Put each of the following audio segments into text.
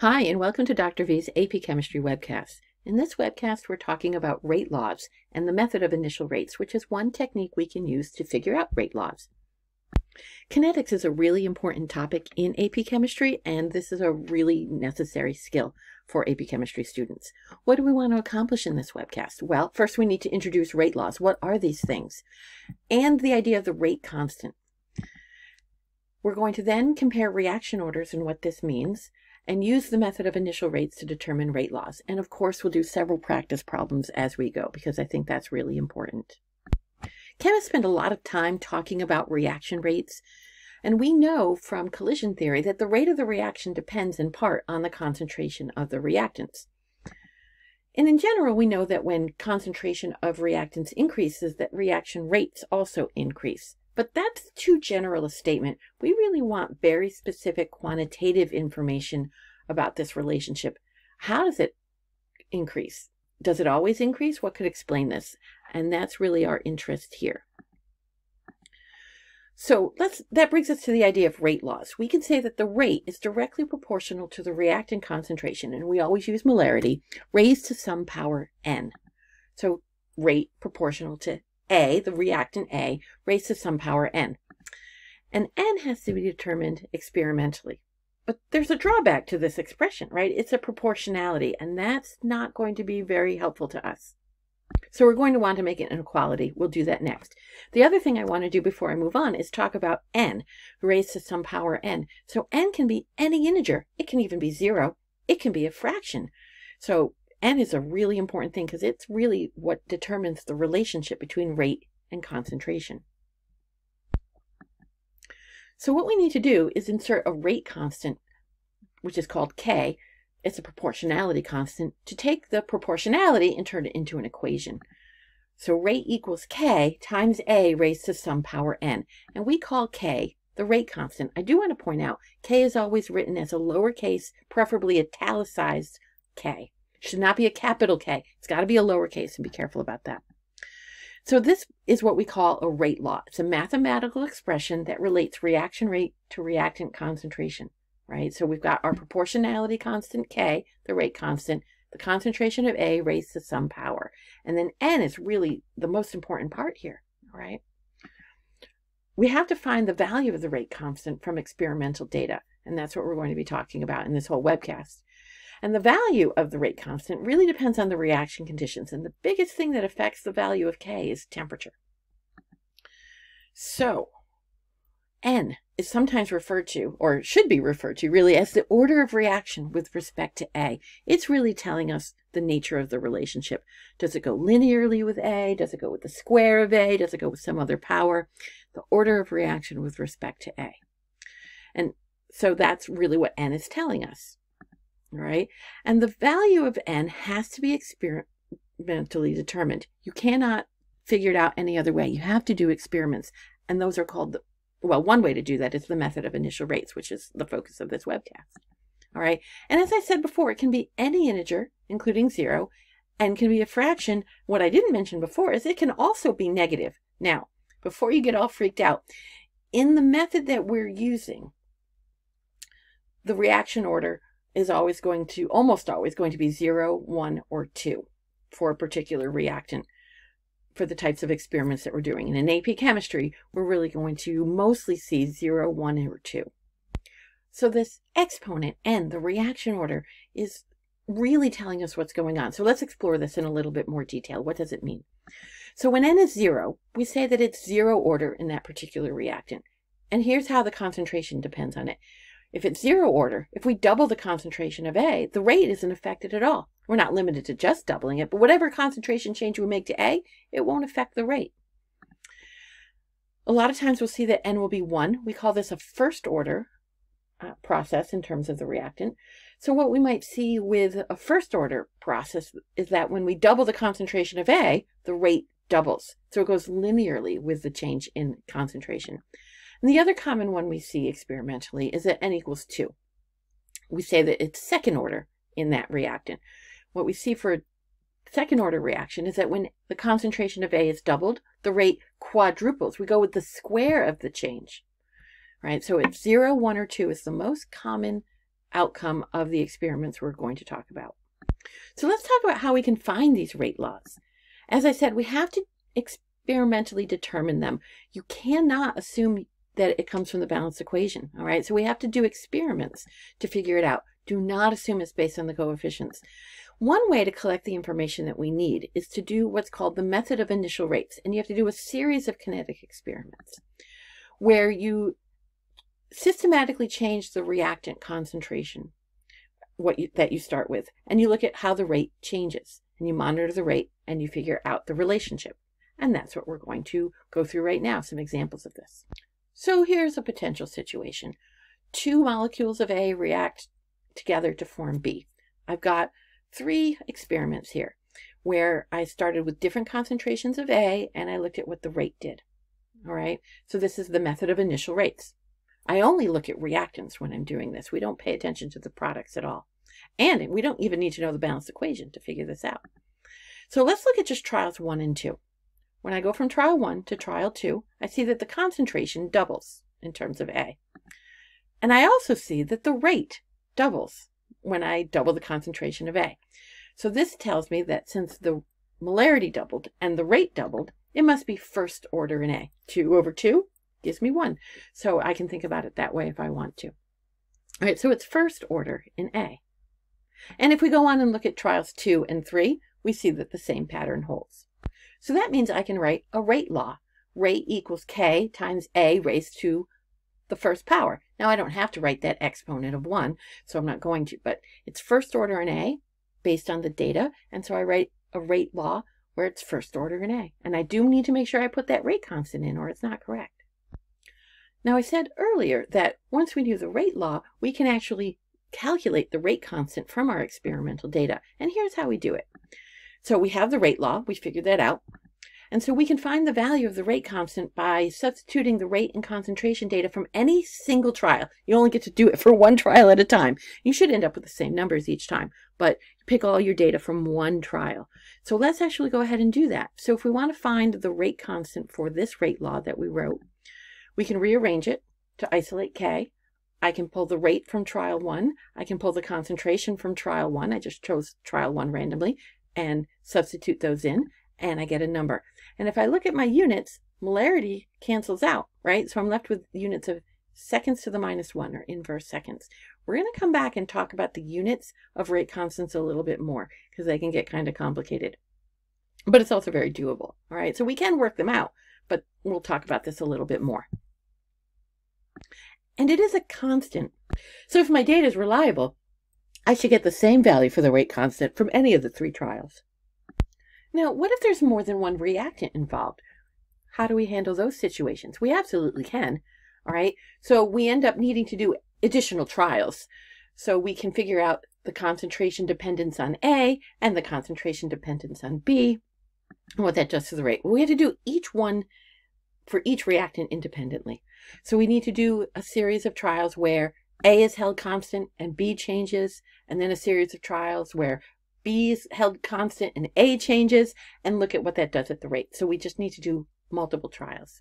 Hi, and welcome to Dr. V's AP Chemistry webcast. In this webcast, we're talking about rate laws and the method of initial rates, which is one technique we can use to figure out rate laws. Kinetics is a really important topic in AP Chemistry, and this is a really necessary skill for AP Chemistry students. What do we want to accomplish in this webcast? Well, first we need to introduce rate laws. What are these things? And the idea of the rate constant. We're going to then compare reaction orders and what this means, and use the method of initial rates to determine rate laws. And of course, we'll do several practice problems as we go because I think that's really important. Chemists spend a lot of time talking about reaction rates, and we know from collision theory that the rate of the reaction depends in part on the concentration of the reactants. And in general, we know that when concentration of reactants increases, that reaction rates also increase. But that's too general a statement. We really want very specific quantitative information about this relationship. How does it increase? Does it always increase? What could explain this? And that's really our interest here. So let's that brings us to the idea of rate laws. We can say that the rate is directly proportional to the reactant concentration, and we always use molarity, raised to some power n. So rate proportional to a, the reactant A, raised to some power n. And n has to be determined experimentally. But there's a drawback to this expression, right? It's a proportionality, and that's not going to be very helpful to us. So we're going to want to make it an inequality. We'll do that next. The other thing I want to do before I move on is talk about n raised to some power n. So n can be any integer. It can even be zero. It can be a fraction. So N is a really important thing because it's really what determines the relationship between rate and concentration. So what we need to do is insert a rate constant, which is called K. It's a proportionality constant, to take the proportionality and turn it into an equation. So rate equals K times A raised to some power N. And we call K the rate constant. I do want to point out K is always written as a lowercase, preferably italicized K. Should not be a capital K. It's got to be a lowercase and be careful about that. So this is what we call a rate law. It's a mathematical expression that relates reaction rate to reactant concentration, right? So we've got our proportionality constant K, the rate constant, the concentration of A raised to some power. And then N is really the most important part here, right? We have to find the value of the rate constant from experimental data. And that's what we're going to be talking about in this whole webcast. And the value of the rate constant really depends on the reaction conditions. And the biggest thing that affects the value of K is temperature. So, N is sometimes referred to, or should be referred to really, as the order of reaction with respect to A. It's really telling us the nature of the relationship. Does it go linearly with A? Does it go with the square of A? Does it go with some other power? The order of reaction with respect to A. And so that's really what N is telling us right? And the value of n has to be experimentally determined. You cannot figure it out any other way. You have to do experiments. And those are called, the, well, one way to do that is the method of initial rates, which is the focus of this webcast. All right. And as I said before, it can be any integer, including zero, and can be a fraction. What I didn't mention before is it can also be negative. Now, before you get all freaked out, in the method that we're using, the reaction order is always going to, almost always going to be zero, one, or two for a particular reactant for the types of experiments that we're doing. And in AP chemistry, we're really going to mostly see zero, one, or two. So this exponent, n, the reaction order, is really telling us what's going on. So let's explore this in a little bit more detail. What does it mean? So when n is zero, we say that it's zero order in that particular reactant. And here's how the concentration depends on it. If it's zero order, if we double the concentration of A, the rate isn't affected at all. We're not limited to just doubling it, but whatever concentration change we make to A, it won't affect the rate. A lot of times we'll see that N will be 1. We call this a first order uh, process in terms of the reactant. So what we might see with a first order process is that when we double the concentration of A, the rate doubles. So it goes linearly with the change in concentration. And the other common one we see experimentally is that n equals 2. We say that it's second order in that reactant. What we see for second order reaction is that when the concentration of A is doubled, the rate quadruples. We go with the square of the change, right? So it's 0, 1, or 2 is the most common outcome of the experiments we're going to talk about. So let's talk about how we can find these rate laws. As I said, we have to experimentally determine them. You cannot assume that it comes from the balanced equation, all right? So we have to do experiments to figure it out. Do not assume it's based on the coefficients. One way to collect the information that we need is to do what's called the method of initial rates. And you have to do a series of kinetic experiments where you systematically change the reactant concentration what you, that you start with and you look at how the rate changes and you monitor the rate and you figure out the relationship and that's what we're going to go through right now some examples of this so here's a potential situation two molecules of A react together to form B I've got three experiments here where I started with different concentrations of A and I looked at what the rate did all right so this is the method of initial rates I only look at reactants when I'm doing this. We don't pay attention to the products at all. And we don't even need to know the balanced equation to figure this out. So let's look at just trials one and two. When I go from trial one to trial two, I see that the concentration doubles in terms of A. And I also see that the rate doubles when I double the concentration of A. So this tells me that since the molarity doubled and the rate doubled, it must be first order in A. 2 over 2 gives me 1. So I can think about it that way if I want to. All right, so it's first order in A. And if we go on and look at trials 2 and 3, we see that the same pattern holds. So that means I can write a rate law. Rate equals k times a raised to the first power. Now I don't have to write that exponent of 1, so I'm not going to, but it's first order in A based on the data, and so I write a rate law where it's first order in A. And I do need to make sure I put that rate constant in or it's not correct. Now I said earlier that once we knew the rate law, we can actually calculate the rate constant from our experimental data. And here's how we do it. So we have the rate law, we figured that out. And so we can find the value of the rate constant by substituting the rate and concentration data from any single trial. You only get to do it for one trial at a time. You should end up with the same numbers each time, but pick all your data from one trial. So let's actually go ahead and do that. So if we want to find the rate constant for this rate law that we wrote, we can rearrange it to isolate K. I can pull the rate from trial one. I can pull the concentration from trial one. I just chose trial one randomly and substitute those in and I get a number. And if I look at my units, molarity cancels out, right? So I'm left with units of seconds to the minus one or inverse seconds. We're going to come back and talk about the units of rate constants a little bit more because they can get kind of complicated. But it's also very doable, all right? So we can work them out, but we'll talk about this a little bit more and it is a constant. So if my data is reliable, I should get the same value for the rate constant from any of the three trials. Now, what if there's more than one reactant involved? How do we handle those situations? We absolutely can. All right. So we end up needing to do additional trials. So we can figure out the concentration dependence on A and the concentration dependence on B, and what that does to the rate. Well, We have to do each one for each reactant independently. So we need to do a series of trials where A is held constant and B changes, and then a series of trials where B is held constant and A changes, and look at what that does at the rate. So we just need to do multiple trials.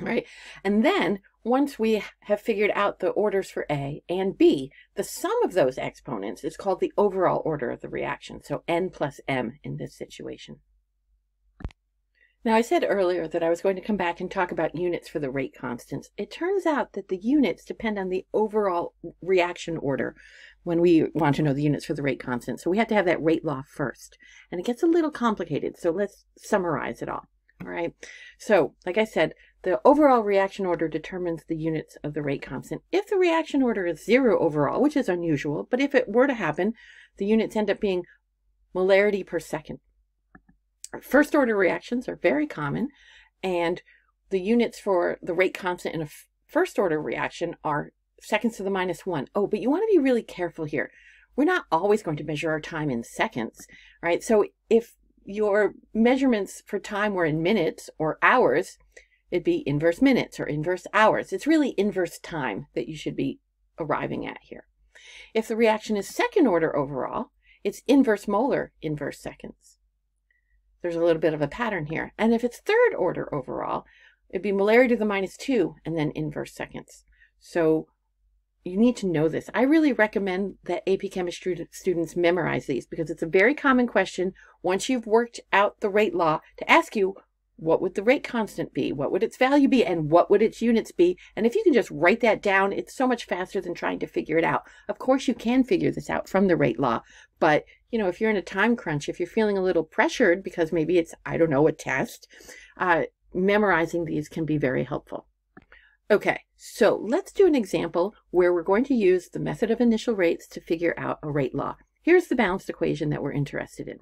Right? And then once we have figured out the orders for A and B, the sum of those exponents is called the overall order of the reaction. So N plus M in this situation. Now, I said earlier that I was going to come back and talk about units for the rate constants. It turns out that the units depend on the overall reaction order when we want to know the units for the rate constant. So we have to have that rate law first. And it gets a little complicated, so let's summarize it all. All right. So, like I said, the overall reaction order determines the units of the rate constant. If the reaction order is zero overall, which is unusual, but if it were to happen, the units end up being molarity per second. First order reactions are very common, and the units for the rate constant in a first order reaction are seconds to the minus one. Oh, but you want to be really careful here. We're not always going to measure our time in seconds, right? So if your measurements for time were in minutes or hours, it'd be inverse minutes or inverse hours. It's really inverse time that you should be arriving at here. If the reaction is second order overall, it's inverse molar inverse seconds there's a little bit of a pattern here. And if it's third order overall, it'd be molarity to the minus two and then inverse seconds. So you need to know this. I really recommend that AP Chemistry students memorize these because it's a very common question once you've worked out the rate law to ask you what would the rate constant be? What would its value be? And what would its units be? And if you can just write that down, it's so much faster than trying to figure it out. Of course, you can figure this out from the rate law, but you know, if you're in a time crunch, if you're feeling a little pressured because maybe it's, I don't know, a test, uh, memorizing these can be very helpful. Okay, so let's do an example where we're going to use the method of initial rates to figure out a rate law. Here's the balanced equation that we're interested in.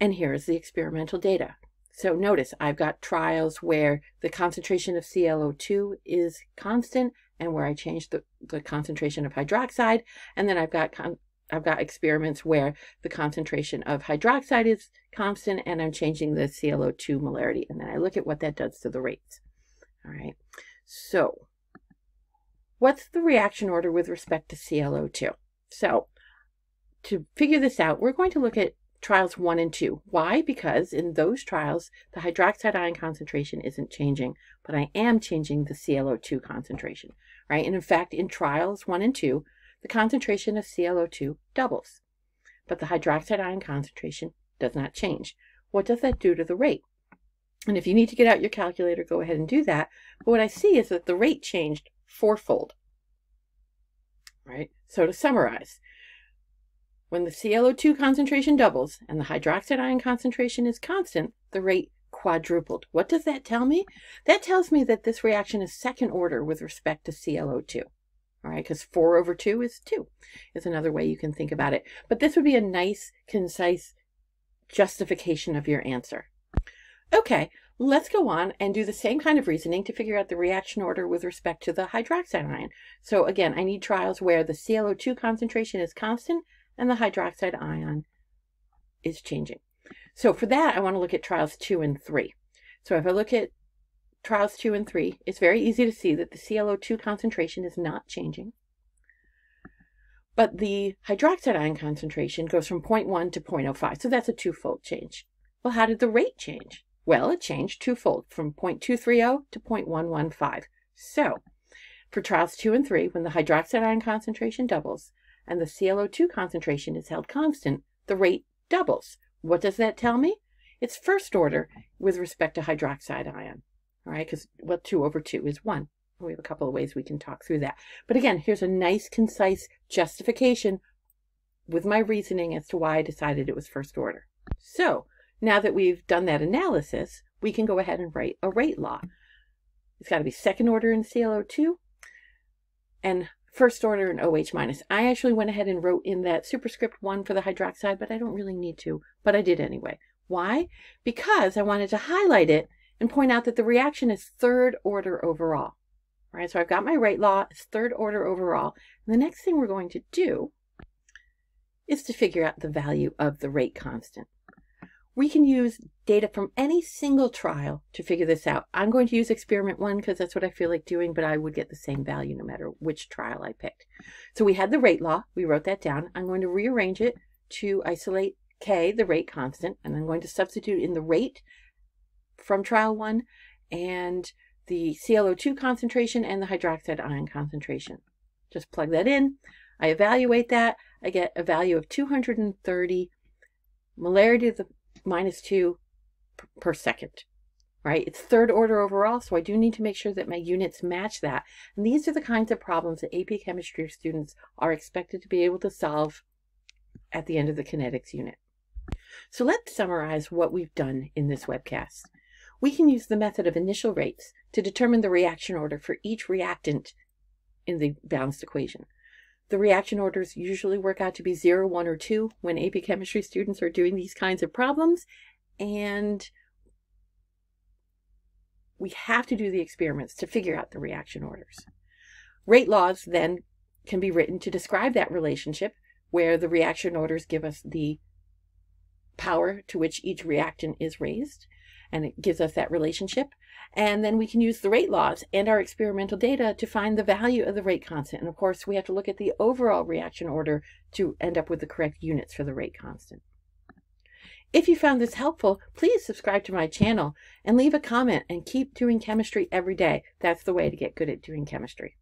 And here's the experimental data. So notice I've got trials where the concentration of ClO2 is constant and where I change the, the concentration of hydroxide. And then I've got I've got experiments where the concentration of hydroxide is constant and I'm changing the ClO2 molarity. And then I look at what that does to the rates. All right. So what's the reaction order with respect to ClO2? So to figure this out, we're going to look at trials one and two. Why? Because in those trials, the hydroxide ion concentration isn't changing, but I am changing the ClO2 concentration, right? And in fact, in trials one and two, the concentration of ClO2 doubles, but the hydroxide ion concentration does not change. What does that do to the rate? And if you need to get out your calculator, go ahead and do that. But what I see is that the rate changed fourfold, right? So to summarize, when the ClO2 concentration doubles and the hydroxide ion concentration is constant, the rate quadrupled. What does that tell me? That tells me that this reaction is second order with respect to ClO2. All right, because 4 over 2 is 2 is another way you can think about it. But this would be a nice, concise justification of your answer. Okay, let's go on and do the same kind of reasoning to figure out the reaction order with respect to the hydroxide ion. So again, I need trials where the ClO2 concentration is constant and the hydroxide ion is changing. So for that, I want to look at trials two and three. So if I look at trials two and three, it's very easy to see that the ClO2 concentration is not changing. But the hydroxide ion concentration goes from 0.1 to 0.05. So that's a twofold change. Well, how did the rate change? Well, it changed twofold from 0.230 to 0.115. So for trials two and three, when the hydroxide ion concentration doubles, and the ClO2 concentration is held constant, the rate doubles. What does that tell me? It's first order with respect to hydroxide ion, all right? Because well, 2 over 2 is 1. We have a couple of ways we can talk through that. But again, here's a nice, concise justification with my reasoning as to why I decided it was first order. So now that we've done that analysis, we can go ahead and write a rate law. It's got to be second order in ClO2 and first order and OH minus. I actually went ahead and wrote in that superscript 1 for the hydroxide, but I don't really need to, but I did anyway. Why? Because I wanted to highlight it and point out that the reaction is third order overall. All right, so I've got my rate law, it's third order overall. And the next thing we're going to do is to figure out the value of the rate constant. We can use data from any single trial to figure this out. I'm going to use experiment one because that's what I feel like doing, but I would get the same value no matter which trial I picked. So we had the rate law. We wrote that down. I'm going to rearrange it to isolate K, the rate constant, and I'm going to substitute in the rate from trial one and the ClO2 concentration and the hydroxide ion concentration. Just plug that in. I evaluate that. I get a value of 230 molarity of the minus 2 per second, right? It's third order overall, so I do need to make sure that my units match that. And these are the kinds of problems that AP Chemistry students are expected to be able to solve at the end of the kinetics unit. So let's summarize what we've done in this webcast. We can use the method of initial rates to determine the reaction order for each reactant in the balanced equation. The reaction orders usually work out to be 0, 1, or 2 when AP Chemistry students are doing these kinds of problems. And we have to do the experiments to figure out the reaction orders. Rate laws then can be written to describe that relationship where the reaction orders give us the power to which each reactant is raised and it gives us that relationship. And then we can use the rate laws and our experimental data to find the value of the rate constant. And of course, we have to look at the overall reaction order to end up with the correct units for the rate constant. If you found this helpful, please subscribe to my channel and leave a comment and keep doing chemistry every day. That's the way to get good at doing chemistry.